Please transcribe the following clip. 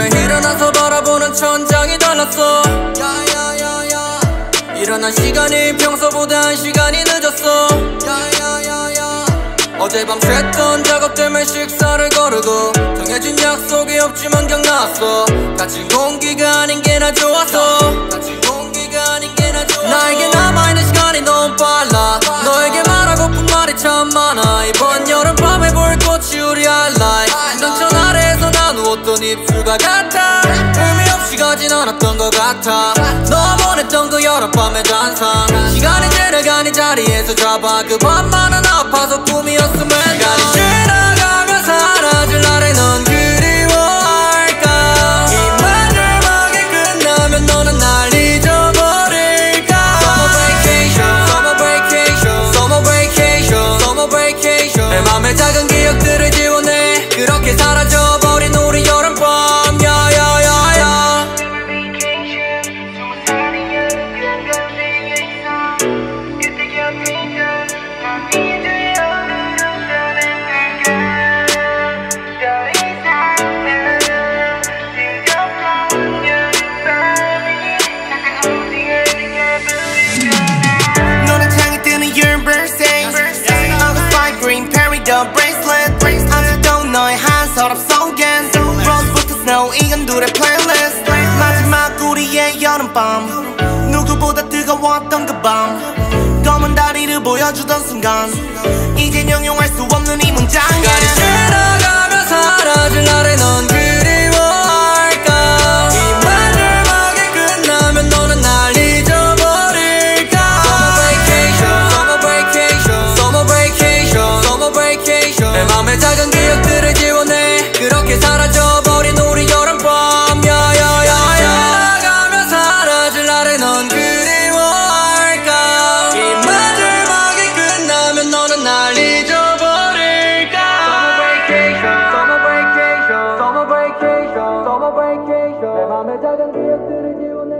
아침에 일어나서 바라보는 천장이 달랐어. 일어난 시간이 평소보다 한 시간이 늦었어. 어젯밤 샜던 작업 때문에 식사를 거르고 정해진 약속이 없지만 기억났어. 같이 공 나누었던 입술과 같아. 의미 없이 가진 않았던 것 같아. 너와 보냈던 그 여름밤의 잔상. 시간이 지나가니 자리에서 잡아. 그 밤만은 아파서 the bracelet. 아직도 너의 한 서랍 속엔. Rose부터 snow 이건 둘의 playlist. 마지막 우리의 여름밤. 누구보다 뜨거웠던 그밤. 검은 다리를 보여주던 순간. 이젠 Sensation. Wenn man mit Zeit entgeht, durch die Unendlichkeit.